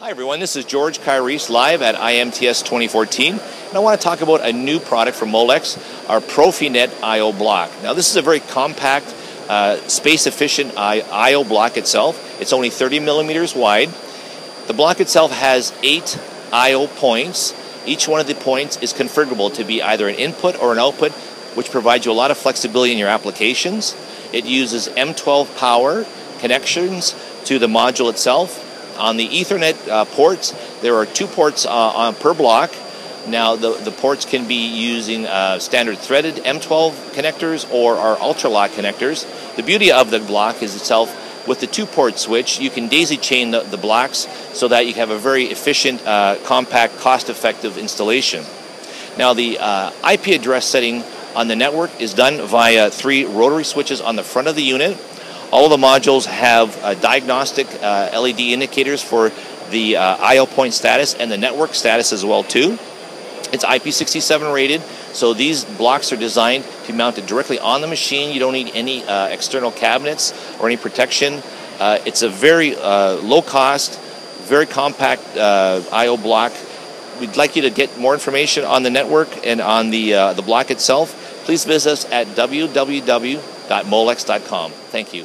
Hi everyone, this is George Kyrese live at IMTS 2014 and I want to talk about a new product from Molex, our Profinet I.O. block. Now this is a very compact, uh, space efficient I.O. block itself. It's only 30 millimeters wide. The block itself has eight I.O. points. Each one of the points is configurable to be either an input or an output, which provides you a lot of flexibility in your applications. It uses M12 power connections to the module itself on the Ethernet uh, ports, there are two ports uh, on per block. Now, the, the ports can be using uh, standard threaded M12 connectors or our Ultralock connectors. The beauty of the block is itself with the two port switch, you can daisy chain the, the blocks so that you have a very efficient, uh, compact, cost effective installation. Now, the uh, IP address setting on the network is done via three rotary switches on the front of the unit. All of the modules have uh, diagnostic uh, LED indicators for the uh, I/O point status and the network status as well too. It's IP67 rated, so these blocks are designed to be mounted directly on the machine. You don't need any uh, external cabinets or any protection. Uh, it's a very uh, low cost, very compact I/O block. We'd like you to get more information on the network and on the the block itself. Please visit us at www.molex.com. Thank you.